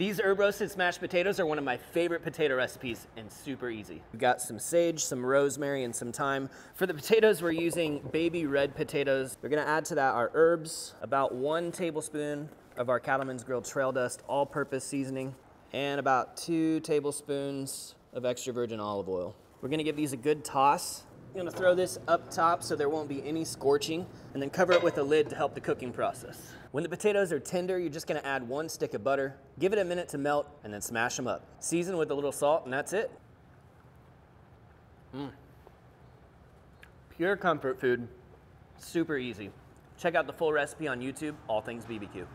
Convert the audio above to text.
These herb roasted smashed potatoes are one of my favorite potato recipes and super easy. We've got some sage, some rosemary, and some thyme. For the potatoes, we're using baby red potatoes. We're gonna add to that our herbs, about one tablespoon of our Cattleman's Grill Trail Dust all-purpose seasoning, and about two tablespoons of extra virgin olive oil. We're gonna give these a good toss. I'm gonna throw this up top so there won't be any scorching, and then cover it with a lid to help the cooking process. When the potatoes are tender, you're just gonna add one stick of butter, give it a minute to melt, and then smash them up. Season with a little salt, and that's it. Mmm. Pure comfort food, super easy. Check out the full recipe on YouTube, All Things BBQ.